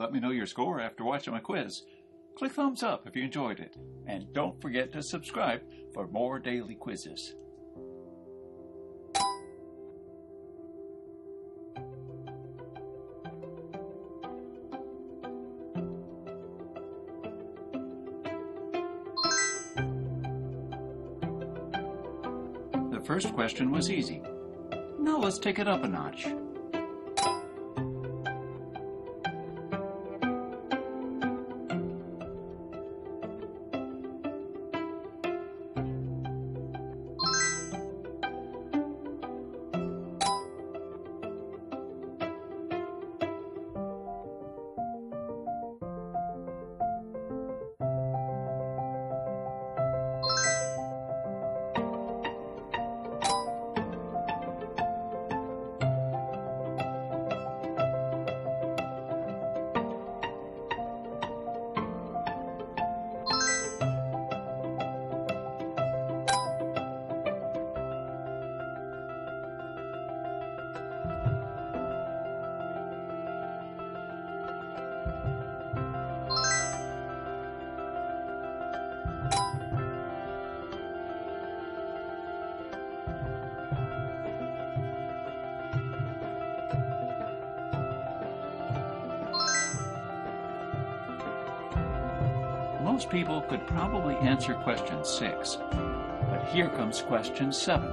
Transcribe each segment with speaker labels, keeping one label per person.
Speaker 1: Let me know your score after watching my quiz. Click thumbs up if you enjoyed it. And don't forget to subscribe for more daily quizzes. The first question was easy. Now let's take it up a notch. Most people could probably answer question 6, but here comes question 7.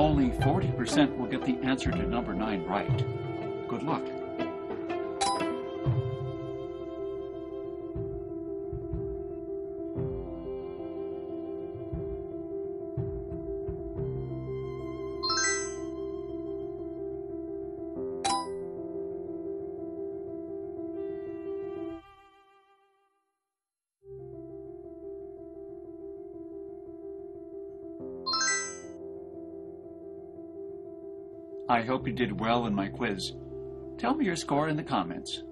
Speaker 1: Only 40% will get the answer to number 9 right. Good luck. I hope you did well in my quiz. Tell me your score in the comments.